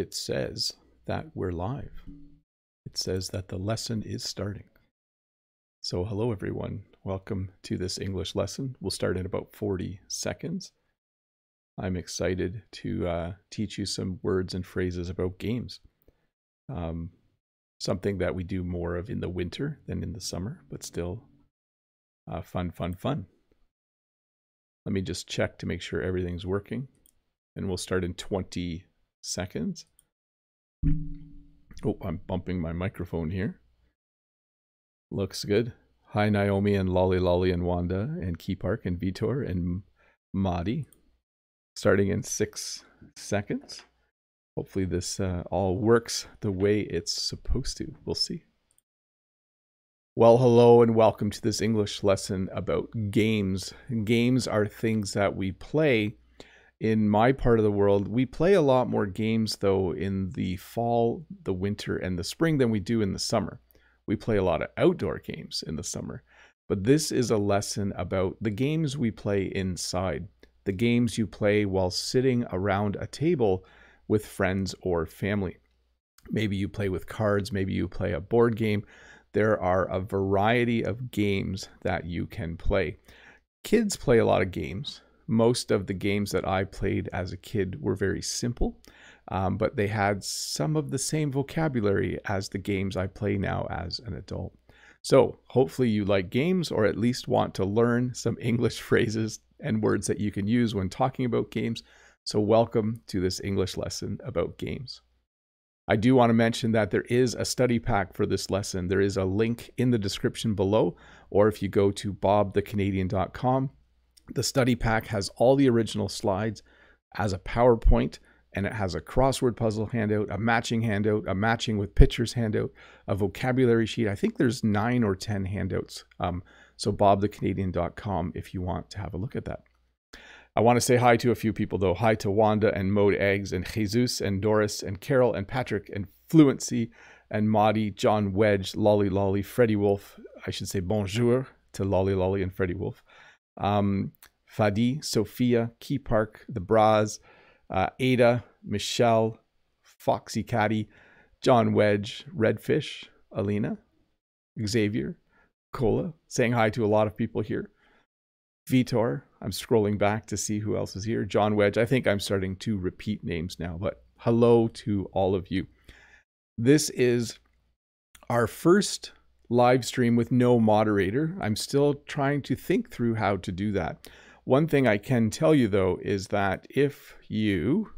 it says that we're live. It says that the lesson is starting. So, hello everyone. Welcome to this English lesson. We'll start in about 40 seconds. I'm excited to uh, teach you some words and phrases about games. Um, something that we do more of in the winter than in the summer, but still uh, fun, fun, fun. Let me just check to make sure everything's working. And we'll start in 20 seconds. Oh, I'm bumping my microphone here. Looks good. Hi, Naomi and Lolly Lolly and Wanda and Keypark and Vitor and Madi. Starting in six seconds. Hopefully this uh, all works the way it's supposed to. We'll see. Well, hello and welcome to this English lesson about games. Games are things that we play in my part of the world, we play a lot more games though in the fall, the winter, and the spring than we do in the summer. We play a lot of outdoor games in the summer. But this is a lesson about the games we play inside, the games you play while sitting around a table with friends or family. Maybe you play with cards, maybe you play a board game. There are a variety of games that you can play. Kids play a lot of games most of the games that I played as a kid were very simple, um, but they had some of the same vocabulary as the games I play now as an adult. So hopefully you like games or at least want to learn some English phrases and words that you can use when talking about games. So welcome to this English lesson about games. I do want to mention that there is a study pack for this lesson. There is a link in the description below, or if you go to bobthecanadian.com, the study pack has all the original slides as a PowerPoint, and it has a crossword puzzle handout, a matching handout, a matching with pictures handout, a vocabulary sheet. I think there's nine or 10 handouts. Um, so bobthecanadian.com if you want to have a look at that. I want to say hi to a few people though. Hi to Wanda and Mode Eggs and Jesus and Doris and Carol and Patrick and Fluency and Madi, John Wedge, Lolly Lolly, Freddie Wolf. I should say bonjour to Lolly Lolly and Freddie Wolf um, Fadi, Sophia, Key Park, The Bras, uh, Ada, Michelle, Foxy Caddy, John Wedge, Redfish, Alina, Xavier, Cola, saying hi to a lot of people here. Vitor, I'm scrolling back to see who else is here. John Wedge, I think I'm starting to repeat names now, but hello to all of you. This is our first live stream with no moderator. I'm still trying to think through how to do that. One thing I can tell you though is that if you,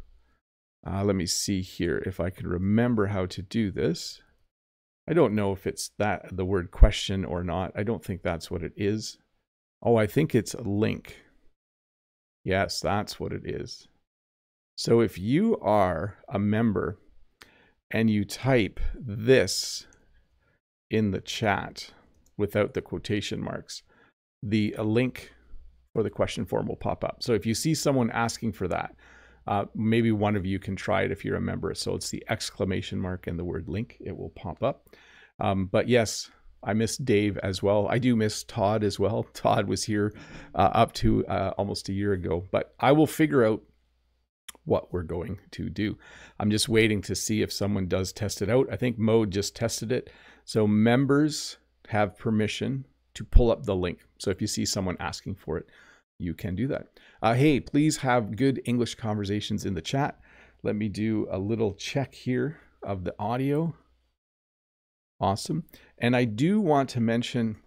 uh, let me see here if I can remember how to do this. I don't know if it's that the word question or not. I don't think that's what it is. Oh, I think it's a link. Yes, that's what it is. So if you are a member and you type this in the chat without the quotation marks, the link for the question form will pop up. So if you see someone asking for that, uh, maybe one of you can try it if you're a member. So it's the exclamation mark and the word link. It will pop up. Um, but yes, I miss Dave as well. I do miss Todd as well. Todd was here uh, up to uh, almost a year ago, but I will figure out what we're going to do. I'm just waiting to see if someone does test it out. I think Mode just tested it. So members have permission to pull up the link. So if you see someone asking for it, you can do that. Uh, hey, please have good English conversations in the chat. Let me do a little check here of the audio. Awesome. And I do want to mention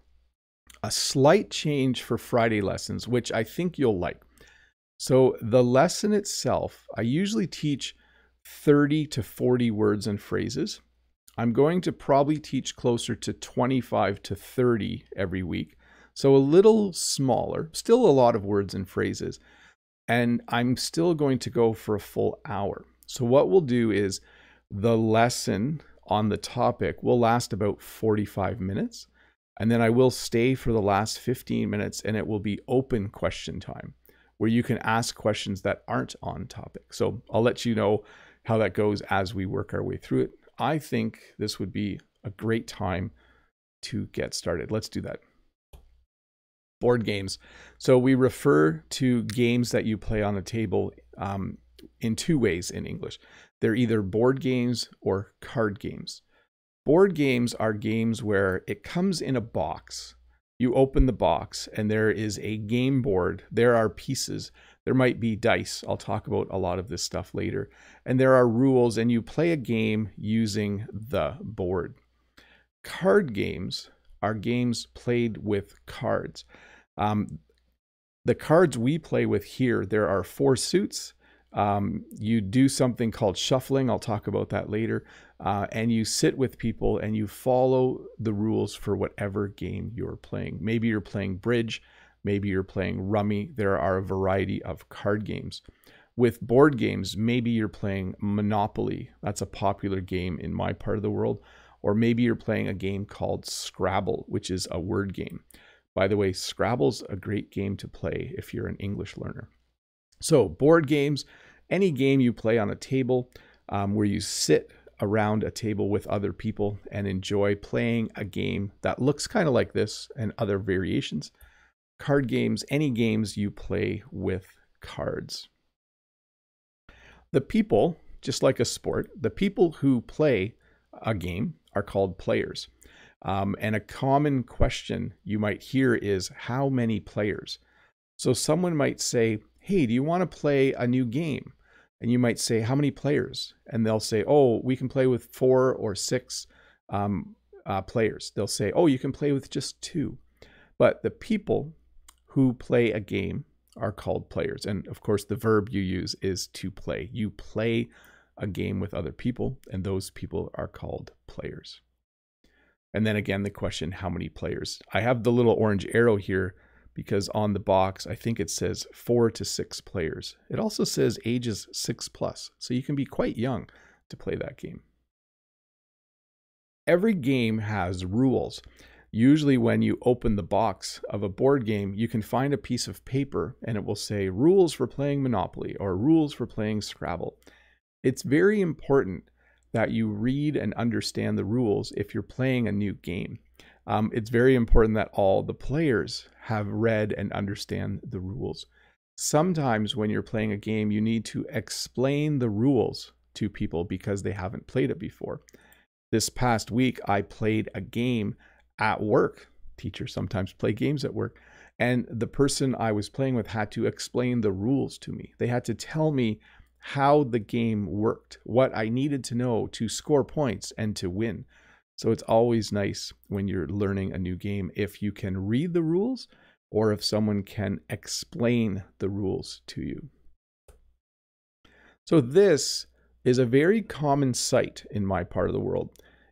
a slight change for Friday lessons, which I think you'll like. So the lesson itself, I usually teach 30 to 40 words and phrases. I'm going to probably teach closer to 25 to 30 every week. So a little smaller, still a lot of words and phrases. And I'm still going to go for a full hour. So what we'll do is the lesson on the topic will last about 45 minutes. And then I will stay for the last 15 minutes and it will be open question time where you can ask questions that aren't on topic. So I'll let you know how that goes as we work our way through it. I think this would be a great time to get started. Let's do that. Board games. So we refer to games that you play on the table um, in two ways in English. They're either board games or card games. Board games are games where it comes in a box. You open the box and there is a game board. There are pieces. There might be dice. I'll talk about a lot of this stuff later. And there are rules, and you play a game using the board. Card games are games played with cards. Um, the cards we play with here, there are four suits. Um, you do something called shuffling. I'll talk about that later. Uh, and you sit with people and you follow the rules for whatever game you're playing. Maybe you're playing bridge, maybe you're playing rummy. There are a variety of card games. With board games, maybe you're playing Monopoly. That's a popular game in my part of the world. Or maybe you're playing a game called Scrabble, which is a word game. By the way, Scrabble's a great game to play if you're an English learner. So, board games, any game you play on a table um, where you sit around a table with other people and enjoy playing a game that looks kind of like this and other variations. Card games, any games you play with cards. The people, just like a sport, the people who play a game are called players. Um, and a common question you might hear is how many players? So someone might say, Hey, do you want to play a new game? and you might say, How many players? And they'll say, Oh, we can play with four or six um, uh, players. They'll say, Oh, you can play with just two. But the people who play a game are called players. And of course, the verb you use is to play. You play a game with other people, and those people are called players. And then again, the question, how many players? I have the little orange arrow here because on the box, I think it says four to six players. It also says ages six plus, so you can be quite young to play that game. Every game has rules. Usually, when you open the box of a board game, you can find a piece of paper and it will say rules for playing Monopoly or rules for playing Scrabble. It's very important that you read and understand the rules if you're playing a new game. Um, it's very important that all the players have read and understand the rules. Sometimes when you're playing a game, you need to explain the rules to people because they haven't played it before. This past week, I played a game at work. Teachers sometimes play games at work. And the person I was playing with had to explain the rules to me. They had to tell me how the game worked, what I needed to know to score points and to win. So it's always nice when you're learning a new game if you can read the rules or if someone can explain the rules to you. So this is a very common sight in my part of the world.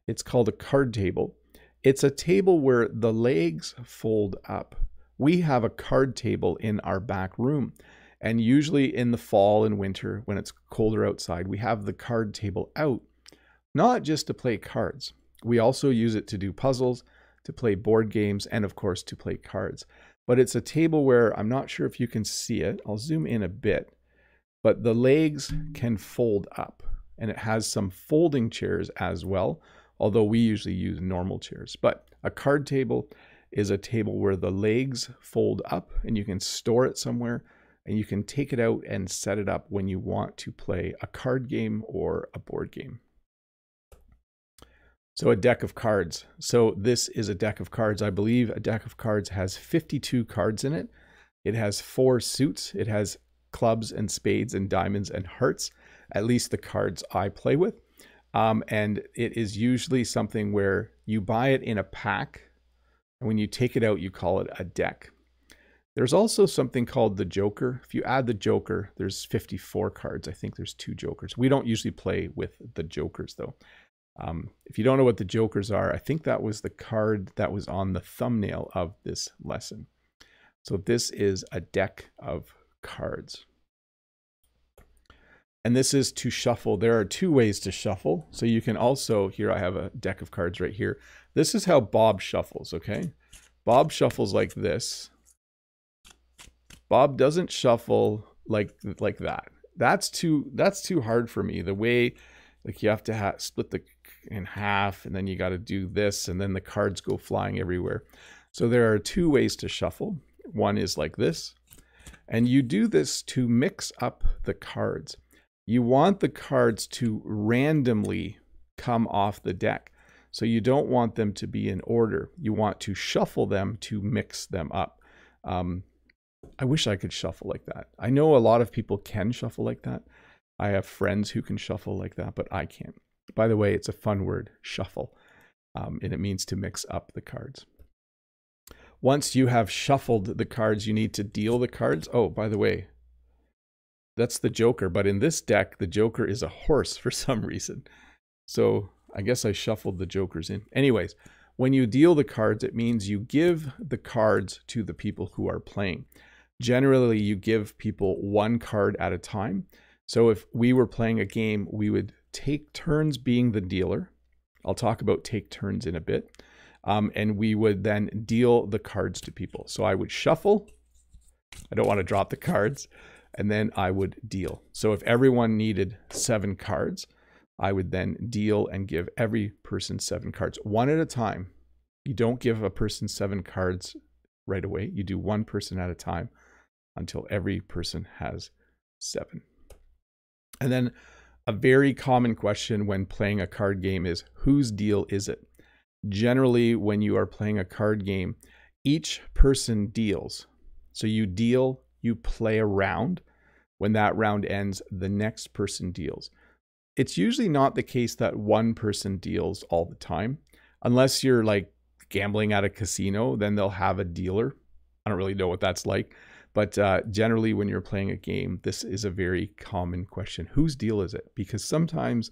It's called a card table. It's a table where the legs fold up. We have a card table in our back room. And usually in the fall and winter, when it's colder outside, we have the card table out, not just to play cards. We also use it to do puzzles, to play board games, and of course to play cards. But it's a table where I'm not sure if you can see it. I'll zoom in a bit. But the legs can fold up, and it has some folding chairs as well, although we usually use normal chairs. But a card table is a table where the legs fold up and you can store it somewhere and you can take it out and set it up when you want to play a card game or a board game. So a deck of cards. So this is a deck of cards. I believe a deck of cards has 52 cards in it. It has four suits. It has clubs and spades and diamonds and hearts, at least the cards I play with. Um, and it is usually something where you buy it in a pack. And when you take it out, you call it a deck. There's also something called the Joker. If you add the Joker, there's 54 cards. I think there's two Jokers. We don't usually play with the Jokers though. Um, if you don't know what the jokers are, I think that was the card that was on the thumbnail of this lesson. So this is a deck of cards. And this is to shuffle. There are two ways to shuffle. So you can also, here I have a deck of cards right here. This is how Bob shuffles, okay? Bob shuffles like this. Bob doesn't shuffle like like that. That's too that's too hard for me. The way like you have to ha split the in half and then you got to do this and then the cards go flying everywhere. So there are two ways to shuffle. One is like this. And you do this to mix up the cards. You want the cards to randomly come off the deck. So you don't want them to be in order. You want to shuffle them to mix them up. Um, I wish I could shuffle like that. I know a lot of people can shuffle like that. I have friends who can shuffle like that, but I can't. By the way, it's a fun word, shuffle, um, and it means to mix up the cards. Once you have shuffled the cards, you need to deal the cards. Oh, by the way, that's the Joker, but in this deck, the Joker is a horse for some reason. So I guess I shuffled the Jokers in. Anyways, when you deal the cards, it means you give the cards to the people who are playing. Generally, you give people one card at a time. So if we were playing a game, we would take turns being the dealer. I'll talk about take turns in a bit. Um, and we would then deal the cards to people. So I would shuffle. I don't want to drop the cards. And then I would deal. So if everyone needed seven cards, I would then deal and give every person seven cards, one at a time. You don't give a person seven cards right away. You do one person at a time until every person has seven. And then a very common question when playing a card game is whose deal is it? Generally, when you are playing a card game, each person deals. So you deal, you play a round. When that round ends, the next person deals. It's usually not the case that one person deals all the time. Unless you're like gambling at a casino, then they'll have a dealer. I don't really know what that's like. But uh, generally, when you're playing a game, this is a very common question. Whose deal is it? Because sometimes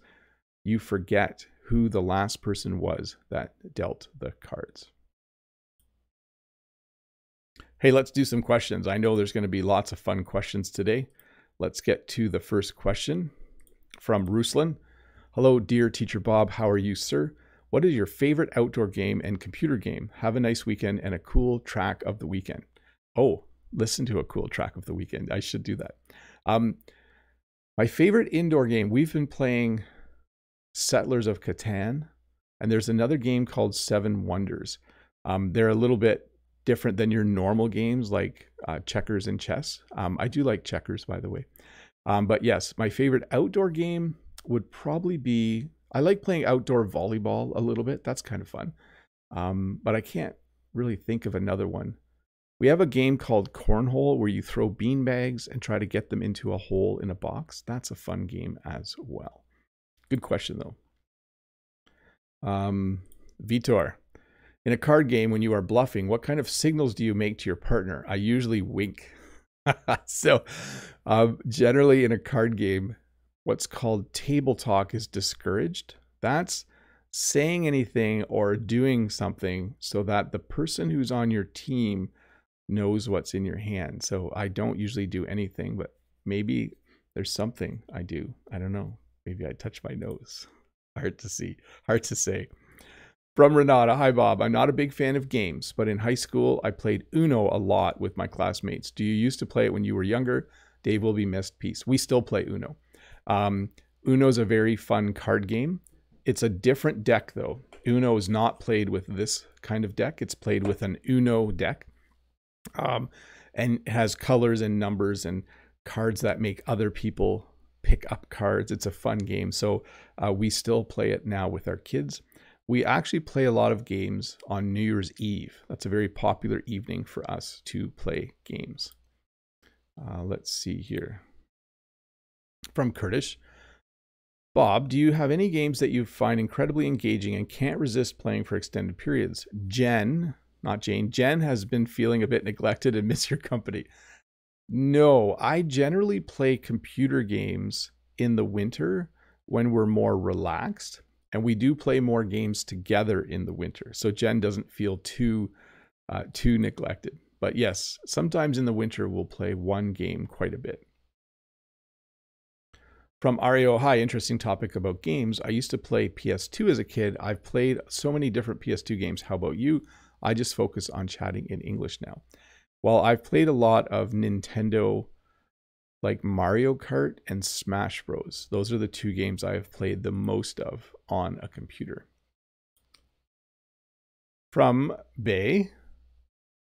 you forget who the last person was that dealt the cards. Hey, let's do some questions. I know there's going to be lots of fun questions today. Let's get to the first question from Ruslan. Hello, dear teacher Bob. How are you, sir? What is your favorite outdoor game and computer game? Have a nice weekend and a cool track of the weekend. Oh, listen to a cool track of the weekend. I should do that. Um, my favorite indoor game, we've been playing Settlers of Catan, and there's another game called Seven Wonders. Um, they're a little bit different than your normal games like uh, checkers and chess. Um, I do like checkers, by the way. Um, but yes, my favorite outdoor game would probably be I like playing outdoor volleyball a little bit. That's kind of fun. Um, but I can't really think of another one. We have a game called Cornhole where you throw bean bags and try to get them into a hole in a box. That's a fun game as well. Good question though. Um, Vitor, in a card game, when you are bluffing, what kind of signals do you make to your partner? I usually wink. so, um, generally in a card game, what's called table talk is discouraged. That's saying anything or doing something so that the person who's on your team knows what's in your hand. So I don't usually do anything, but maybe there's something I do. I don't know. Maybe I touch my nose. Hard to see, hard to say. From Renata, hi Bob. I'm not a big fan of games, but in high school I played Uno a lot with my classmates. Do you used to play it when you were younger? Dave will be missed. Peace. We still play Uno. Um, Uno is a very fun card game. It's a different deck though. Uno is not played with this kind of deck. It's played with an Uno deck, um, and has colors and numbers and cards that make other people pick up cards. It's a fun game. So uh, we still play it now with our kids we actually play a lot of games on New Year's Eve. That's a very popular evening for us to play games. Uh, let's see here. From Kurdish. Bob, do you have any games that you find incredibly engaging and can't resist playing for extended periods? Jen, not Jane, Jen has been feeling a bit neglected and miss your company. No, I generally play computer games in the winter when we're more relaxed and we do play more games together in the winter so jen doesn't feel too uh, too neglected but yes sometimes in the winter we'll play one game quite a bit from Ario, hi, interesting topic about games. I used to play PS2 as a kid. I've played so many different PS2 games. How about you? I just focus on chatting in English now. Well, I've played a lot of Nintendo like Mario Kart and Smash Bros. Those are the two games I have played the most of on a computer. From Bay,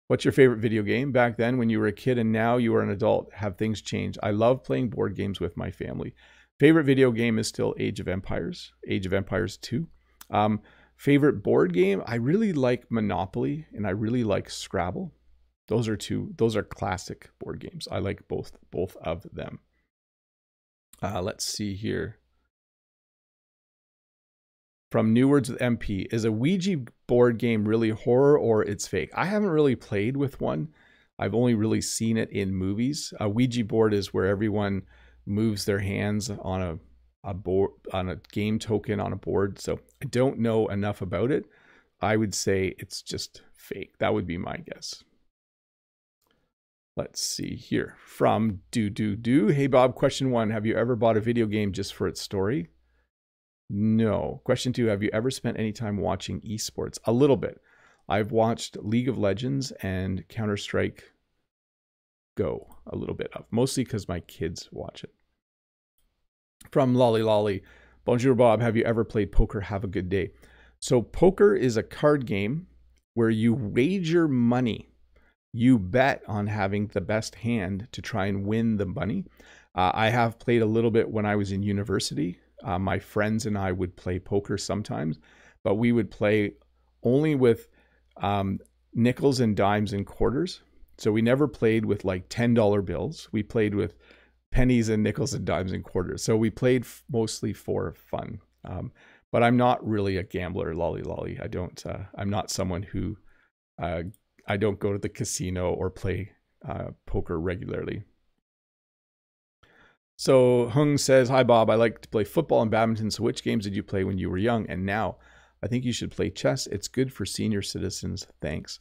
what's your favorite video game? Back then when you were a kid and now you are an adult, have things changed? I love playing board games with my family. Favorite video game is still Age of Empires, Age of Empires 2. Um, favorite board game, I really like Monopoly and I really like Scrabble. Those are two, those are classic board games. I like both, both of them. Uh, let's see here. From New Words with MP, is a Ouija board game really horror or it's fake? I haven't really played with one. I've only really seen it in movies. A Ouija board is where everyone moves their hands on a, a board on a game token on a board. So I don't know enough about it. I would say it's just fake. That would be my guess. Let's see here from do do do. Hey Bob, question one: Have you ever bought a video game just for its story? No. Question two: Have you ever spent any time watching esports? A little bit. I've watched League of Legends and Counter Strike Go a little bit of, mostly because my kids watch it. From Lolly Lolly, Bonjour Bob, have you ever played poker? Have a good day. So poker is a card game where you wager money you bet on having the best hand to try and win the money. Uh, I have played a little bit when I was in university. Uh, my friends and I would play poker sometimes, but we would play only with um, nickels and dimes and quarters. So we never played with like $10 bills. We played with pennies and nickels and dimes and quarters. So we played mostly for fun. Um, but I'm not really a gambler, lolly lolly. I don't. Uh, I'm not someone who uh, I don't go to the casino or play uh, poker regularly. So Hung says, Hi, Bob. I like to play football and badminton. So, which games did you play when you were young and now? I think you should play chess. It's good for senior citizens. Thanks.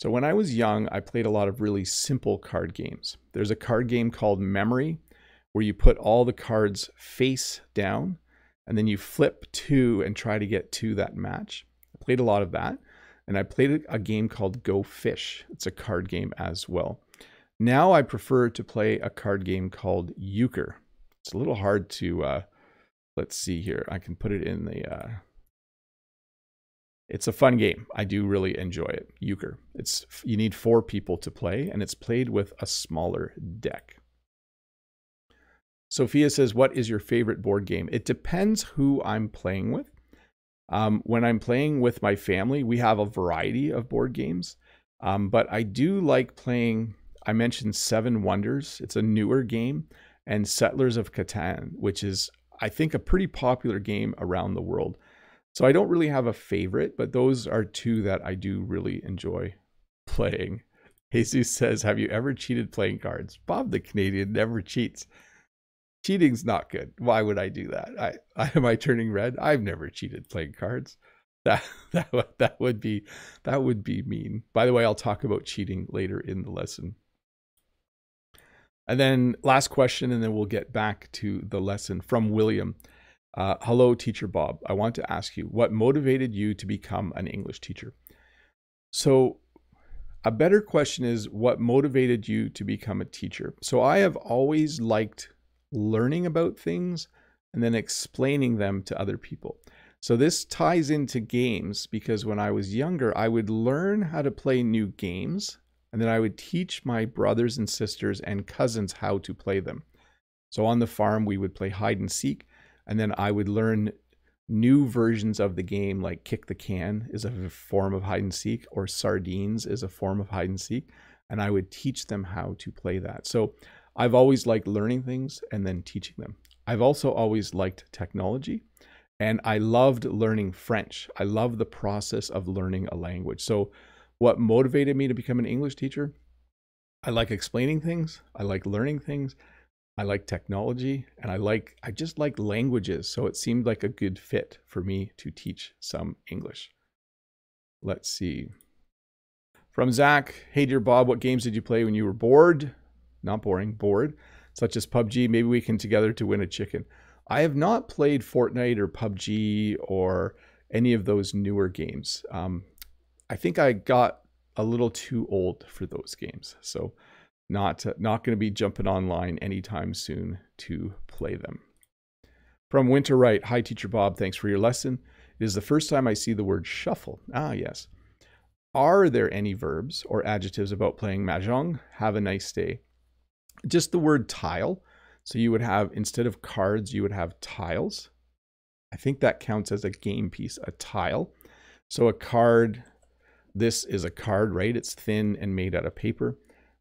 So, when I was young, I played a lot of really simple card games. There's a card game called Memory where you put all the cards face down and then you flip two and try to get to that match. I played a lot of that and I played a game called Go Fish. It's a card game as well. Now I prefer to play a card game called Euchre. It's a little hard to, uh, let's see here. I can put it in the, uh, it's a fun game. I do really enjoy it. Euchre. It's you need four people to play, and it's played with a smaller deck. Sophia says, "What is your favorite board game?" It depends who I'm playing with. Um, when I'm playing with my family, we have a variety of board games, um, but I do like playing. I mentioned Seven Wonders, it's a newer game, and Settlers of Catan, which is, I think, a pretty popular game around the world. So I don't really have a favorite, but those are two that I do really enjoy playing. Jesus says, Have you ever cheated playing cards? Bob the Canadian never cheats cheating's not good. Why would I do that? I, I am I turning red? I've never cheated playing cards. That that that would be that would be mean. By the way, I'll talk about cheating later in the lesson. And then last question, and then we'll get back to the lesson from William. Uh, hello, teacher Bob. I want to ask you what motivated you to become an English teacher. So, a better question is what motivated you to become a teacher. So, I have always liked learning about things and then explaining them to other people. So this ties into games because when I was younger, I would learn how to play new games and then I would teach my brothers and sisters and cousins how to play them. So on the farm, we would play hide and seek, and then I would learn new versions of the game, like kick the can is a form of hide and seek, or sardines is a form of hide and seek, and I would teach them how to play that. So I've always liked learning things and then teaching them. I've also always liked technology and I loved learning French. I love the process of learning a language. So, what motivated me to become an English teacher? I like explaining things, I like learning things, I like technology, and I like I just like languages. So it seemed like a good fit for me to teach some English. Let's see. From Zach, hey dear Bob, what games did you play when you were bored? Not boring, bored, such as PUBG. Maybe we can together to win a chicken. I have not played Fortnite or PUBG or any of those newer games. Um, I think I got a little too old for those games, so not not going to be jumping online anytime soon to play them. From Winter Right, hi teacher Bob, thanks for your lesson. It is the first time I see the word shuffle. Ah, yes. Are there any verbs or adjectives about playing mahjong? Have a nice day just the word tile. So you would have, instead of cards, you would have tiles. I think that counts as a game piece, a tile. So a card, this is a card, right? It's thin and made out of paper.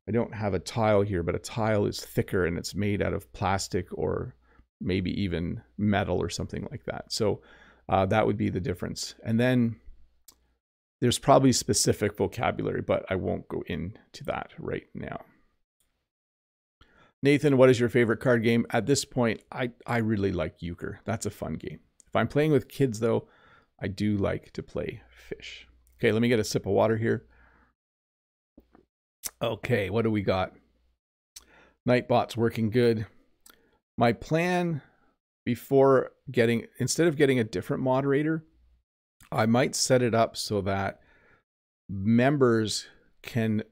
I don't have a tile here, but a tile is thicker and it's made out of plastic or maybe even metal or something like that. So uh, that would be the difference. And then there's probably specific vocabulary, but I won't go into that right now. Nathan, what is your favorite card game? At this point, I, I really like euchre. That's a fun game. If I'm playing with kids, though, I do like to play fish. Okay, let me get a sip of water here. Okay, what do we got? Nightbot's working good. My plan before getting, instead of getting a different moderator, I might set it up so that members can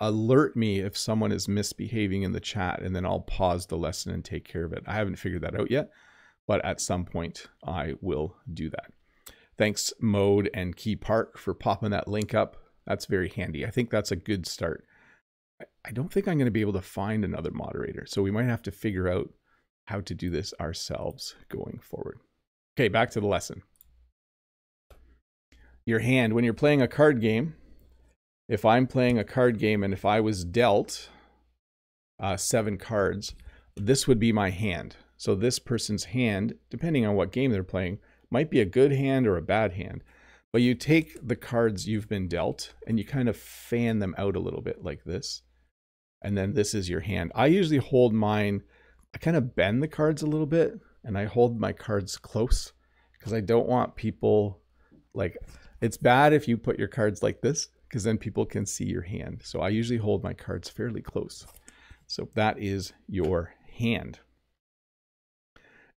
alert me if someone is misbehaving in the chat and then I'll pause the lesson and take care of it. I haven't figured that out yet, but at some point I will do that. Thanks Mode and Key Park for popping that link up. That's very handy. I think that's a good start. I don't think I'm going to be able to find another moderator, so we might have to figure out how to do this ourselves going forward. Okay, back to the lesson. Your hand, when you're playing a card game, if I'm playing a card game and if I was dealt uh, seven cards, this would be my hand. So this person's hand, depending on what game they're playing, might be a good hand or a bad hand. But you take the cards you've been dealt and you kind of fan them out a little bit like this. And then this is your hand. I usually hold mine, I kind of bend the cards a little bit and I hold my cards close because I don't want people like, it's bad if you put your cards like this because then people can see your hand. So I usually hold my cards fairly close. So that is your hand.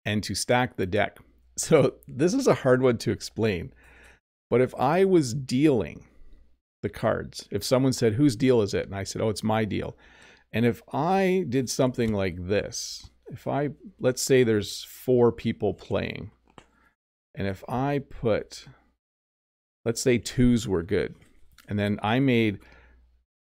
And to stack the deck. So this is a hard one to explain. But if I was dealing the cards, if someone said, whose deal is it? And I said, oh, it's my deal. And if I did something like this, if I, let's say there's four people playing, and if I put, let's say twos were good, and then I made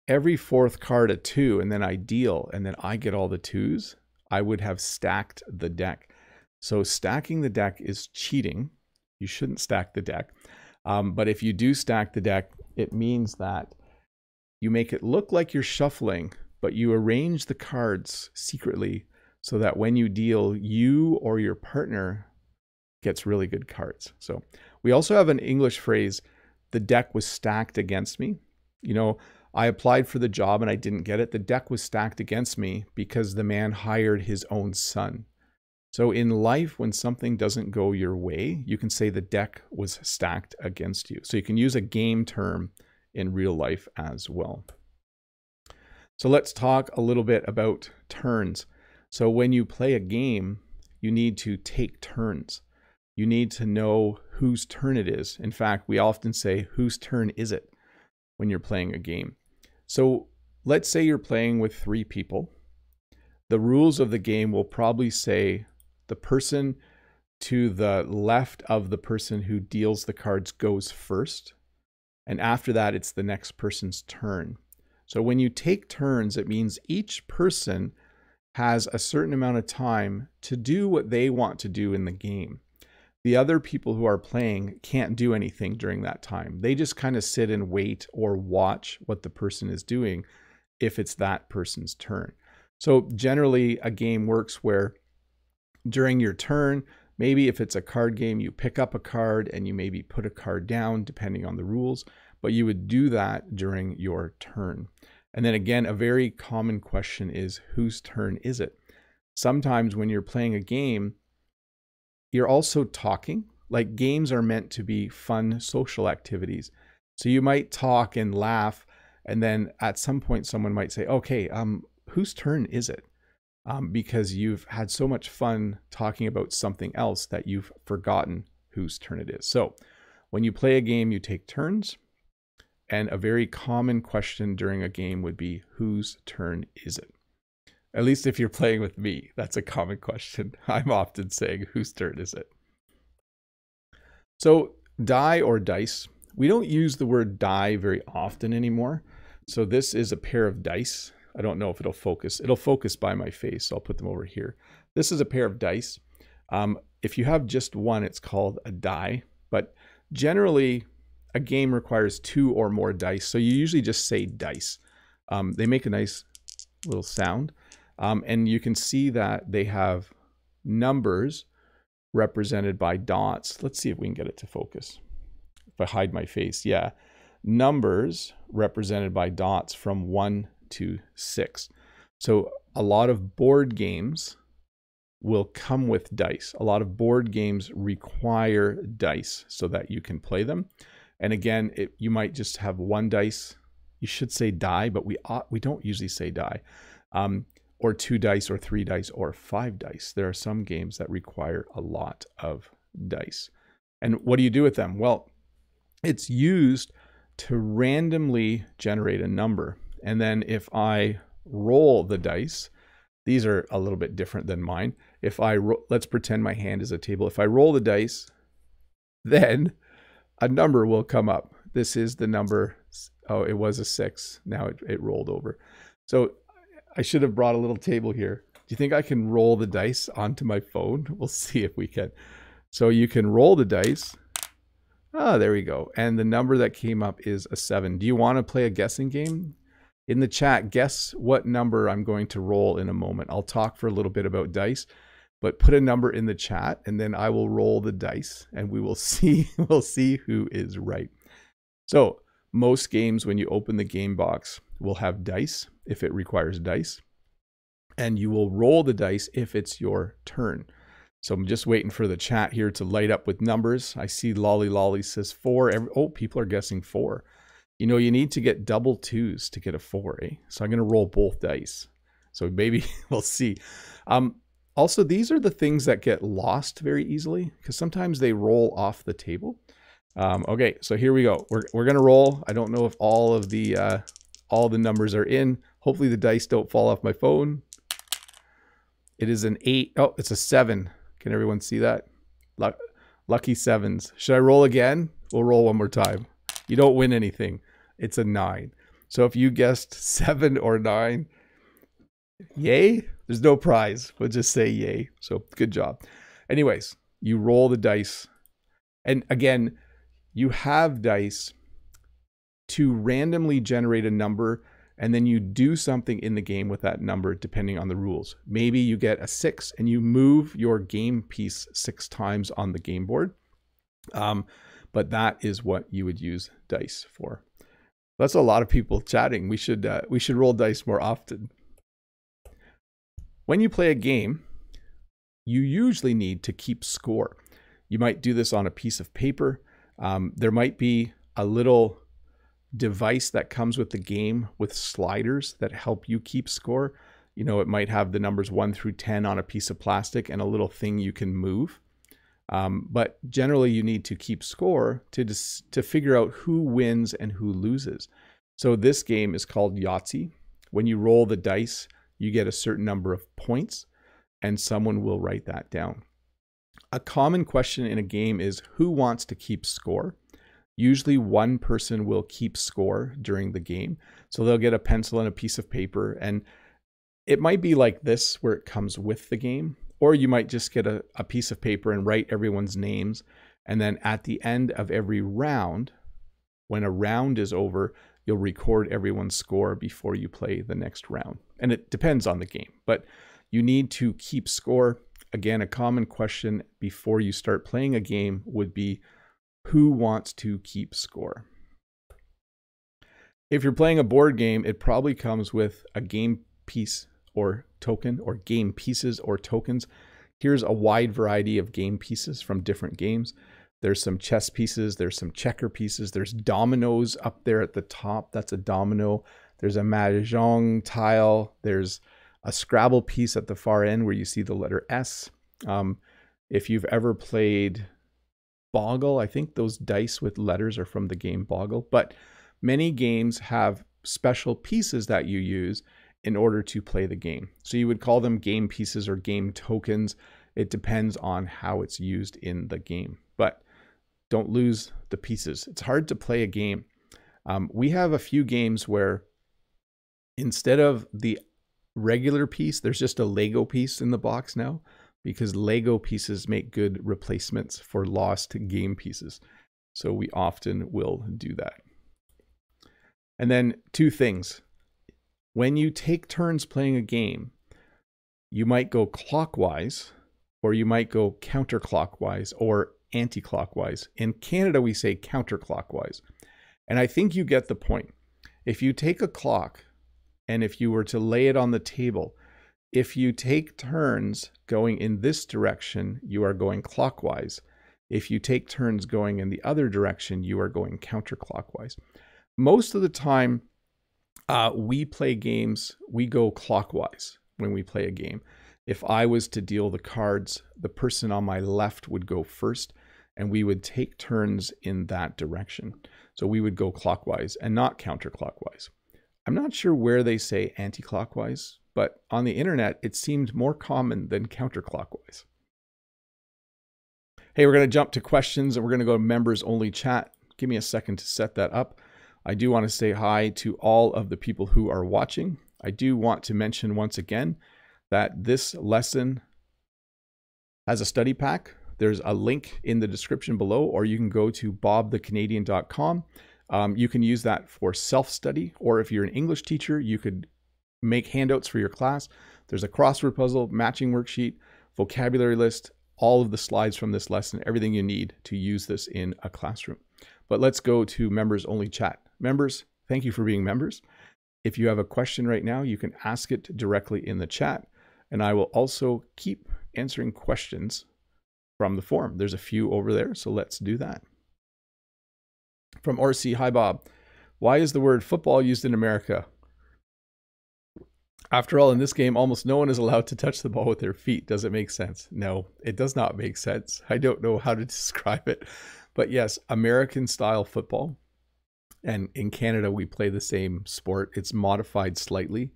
every fourth card a two, and then I deal, and then I get all the twos, I would have stacked the deck. So stacking the deck is cheating. You shouldn't stack the deck. Um, but if you do stack the deck, it means that you make it look like you're shuffling, but you arrange the cards secretly so that when you deal, you or your partner gets really good cards. So we also have an English phrase the deck was stacked against me. You know, I applied for the job and I didn't get it. The deck was stacked against me because the man hired his own son. So in life, when something doesn't go your way, you can say the deck was stacked against you. So you can use a game term in real life as well. So let's talk a little bit about turns. So when you play a game, you need to take turns you need to know whose turn it is. In fact, we often say, whose turn is it when you're playing a game? So let's say you're playing with three people. The rules of the game will probably say the person to the left of the person who deals the cards goes first. And after that, it's the next person's turn. So when you take turns, it means each person has a certain amount of time to do what they want to do in the game the other people who are playing can't do anything during that time. They just kind of sit and wait or watch what the person is doing if it's that person's turn. So generally a game works where during your turn, maybe if it's a card game, you pick up a card and you maybe put a card down depending on the rules, but you would do that during your turn. And then again, a very common question is whose turn is it? Sometimes when you're playing a game, you're also talking. Like games are meant to be fun social activities. So you might talk and laugh, and then at some point someone might say, "Okay, um, whose turn is it?" Um, because you've had so much fun talking about something else that you've forgotten whose turn it is. So when you play a game, you take turns. And a very common question during a game would be, whose turn is it? At least if you're playing with me, that's a common question. I'm often saying, whose turn is it? So, die or dice. We don't use the word die very often anymore. So, this is a pair of dice. I don't know if it'll focus. It'll focus by my face. So I'll put them over here. This is a pair of dice. Um, if you have just one, it's called a die. But generally, a game requires two or more dice. So you usually just say dice. Um, they make a nice little sound. Um, and you can see that they have numbers represented by dots. Let's see if we can get it to focus. If I hide my face, yeah. Numbers represented by dots from one to six. So a lot of board games will come with dice. A lot of board games require dice so that you can play them. And again, it, you might just have one dice. You should say die, but we ought, we don't usually say die. Um, or two dice, or three dice, or five dice. There are some games that require a lot of dice. And what do you do with them? Well, it's used to randomly generate a number. And then if I roll the dice, these are a little bit different than mine. If I let's pretend my hand is a table. If I roll the dice, then a number will come up. This is the number. Oh, it was a six. Now it, it rolled over. So I should have brought a little table here. Do you think I can roll the dice onto my phone? We'll see if we can. So you can roll the dice. Ah, there we go. And the number that came up is a seven. Do you want to play a guessing game? In the chat, guess what number I'm going to roll in a moment. I'll talk for a little bit about dice, but put a number in the chat and then I will roll the dice and we will see we'll see who is right. So, most games when you open the game box will have dice if it requires dice and you will roll the dice if it's your turn. So I'm just waiting for the chat here to light up with numbers. I see Lolly Lolly says four. Every, oh, people are guessing four. You know, you need to get double twos to get a four, eh? So I'm going to roll both dice. So maybe we'll see. Um, also, these are the things that get lost very easily because sometimes they roll off the table. Um, okay, so here we go. We're, we're going to roll. I don't know if all of the uh, all the numbers are in. Hopefully the dice don't fall off my phone. It is an eight. Oh, it's a seven. Can everyone see that? Lucky sevens. Should I roll again? We'll roll one more time. You don't win anything. It's a nine. So if you guessed seven or nine, yay. There's no prize. We'll just say yay. So good job. Anyways, you roll the dice. And again, you have dice to randomly generate a number and then you do something in the game with that number depending on the rules. Maybe you get a six and you move your game piece six times on the game board. Um, but that is what you would use dice for. That's a lot of people chatting. We should uh, we should roll dice more often. When you play a game, you usually need to keep score. You might do this on a piece of paper. Um, there might be a little device that comes with the game with sliders that help you keep score. You know, it might have the numbers 1 through 10 on a piece of plastic and a little thing you can move. Um, but generally, you need to keep score to, to figure out who wins and who loses. So this game is called Yahtzee. When you roll the dice, you get a certain number of points, and someone will write that down. A common question in a game is who wants to keep score? Usually one person will keep score during the game. So they'll get a pencil and a piece of paper and it might be like this where it comes with the game, or you might just get a, a piece of paper and write everyone's names. And then at the end of every round, when a round is over, you'll record everyone's score before you play the next round. And it depends on the game, but you need to keep score. Again, a common question before you start playing a game would be who wants to keep score. If you're playing a board game, it probably comes with a game piece or token or game pieces or tokens. Here's a wide variety of game pieces from different games. There's some chess pieces, there's some checker pieces, there's dominoes up there at the top. That's a domino. There's a mahjong tile. There's a Scrabble piece at the far end where you see the letter S. Um, if you've ever played Boggle. I think those dice with letters are from the game Boggle, but many games have special pieces that you use in order to play the game. So you would call them game pieces or game tokens. It depends on how it's used in the game, but don't lose the pieces. It's hard to play a game. Um, we have a few games where instead of the regular piece. There's just a Lego piece in the box now because Lego pieces make good replacements for lost game pieces. So we often will do that. And then two things. When you take turns playing a game, you might go clockwise or you might go counterclockwise or anti-clockwise. In Canada, we say counterclockwise. And I think you get the point. If you take a clock and if you were to lay it on the table, if you take turns going in this direction, you are going clockwise. If you take turns going in the other direction, you are going counterclockwise. Most of the time, uh, we play games, we go clockwise when we play a game. If I was to deal the cards, the person on my left would go first, and we would take turns in that direction. So we would go clockwise and not counterclockwise. I'm not sure where they say anti clockwise, but on the internet, it seemed more common than counterclockwise. Hey, we're going to jump to questions and we're going to go to members only chat. Give me a second to set that up. I do want to say hi to all of the people who are watching. I do want to mention once again that this lesson has a study pack. There's a link in the description below, or you can go to bobthecanadian.com. Um, you can use that for self study, or if you're an English teacher, you could make handouts for your class. There's a crossword puzzle, matching worksheet, vocabulary list, all of the slides from this lesson, everything you need to use this in a classroom. But let's go to members only chat. Members, thank you for being members. If you have a question right now, you can ask it directly in the chat. And I will also keep answering questions from the forum. There's a few over there, so let's do that. From RC, hi Bob. Why is the word football used in America? After all, in this game, almost no one is allowed to touch the ball with their feet. Does it make sense? No, it does not make sense. I don't know how to describe it. But yes, American style football. And in Canada, we play the same sport. It's modified slightly.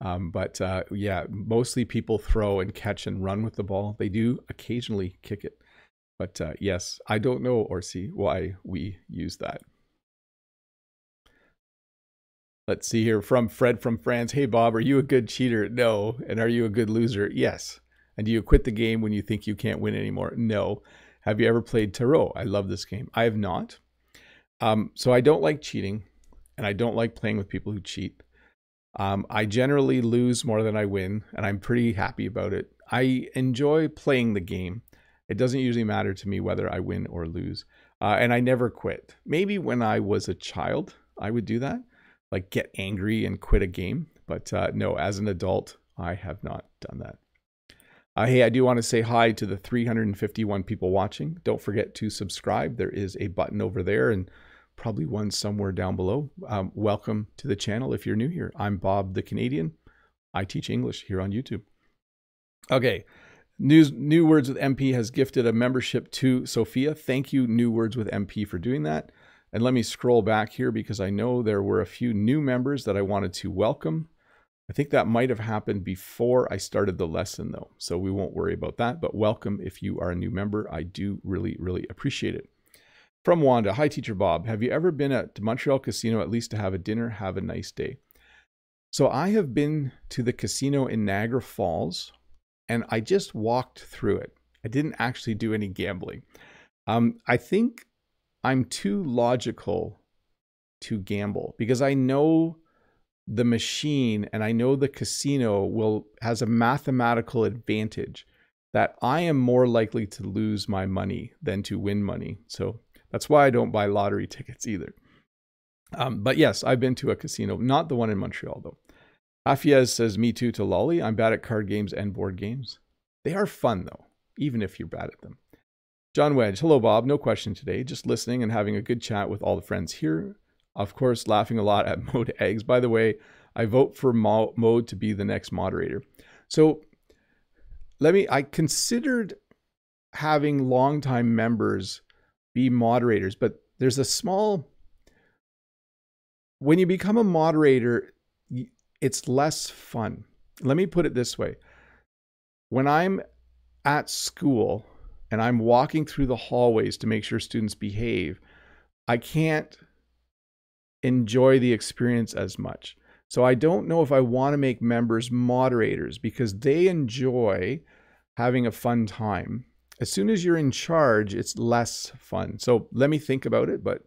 Um, but uh, yeah, mostly people throw and catch and run with the ball. They do occasionally kick it. But uh, yes, I don't know or see why we use that. Let's see here from Fred from France. Hey, Bob, are you a good cheater? No. And are you a good loser? Yes. And do you quit the game when you think you can't win anymore? No. Have you ever played Tarot? I love this game. I have not. Um, so I don't like cheating, and I don't like playing with people who cheat. Um, I generally lose more than I win, and I'm pretty happy about it. I enjoy playing the game. It doesn't usually matter to me whether I win or lose. Uh, and I never quit. Maybe when I was a child, I would do that like get angry and quit a game. But uh, no, as an adult, I have not done that. Uh, hey, I do want to say hi to the 351 people watching. Don't forget to subscribe. There is a button over there and probably one somewhere down below. Um, welcome to the channel if you're new here. I'm Bob the Canadian. I teach English here on YouTube. Okay, News, New Words with MP has gifted a membership to Sophia. Thank you, New Words with MP, for doing that. And let me scroll back here because I know there were a few new members that I wanted to welcome. I think that might have happened before I started the lesson though, so we won't worry about that, but welcome if you are a new member. I do really, really appreciate it. From Wanda, hi teacher Bob, have you ever been at Montreal Casino at least to have a dinner? Have a nice day. So I have been to the casino in Niagara Falls and I just walked through it. I didn't actually do any gambling. Um, I think I'm too logical to gamble because I know the machine and I know the casino will has a mathematical advantage that I am more likely to lose my money than to win money. So that's why I don't buy lottery tickets either. Um, but yes, I've been to a casino, not the one in Montreal though. Afiez says, Me too to Lolly. I'm bad at card games and board games. They are fun though, even if you're bad at them. John Wedge, hello, Bob. No question today. Just listening and having a good chat with all the friends here. Of course, laughing a lot at Mode Eggs. By the way, I vote for Mo- Mode to be the next moderator. So let me, I considered having longtime members be moderators, but there's a small, when you become a moderator, it's less fun. Let me put it this way. When I'm at school, and I'm walking through the hallways to make sure students behave, I can't enjoy the experience as much. So I don't know if I want to make members moderators because they enjoy having a fun time. As soon as you're in charge, it's less fun. So let me think about it, but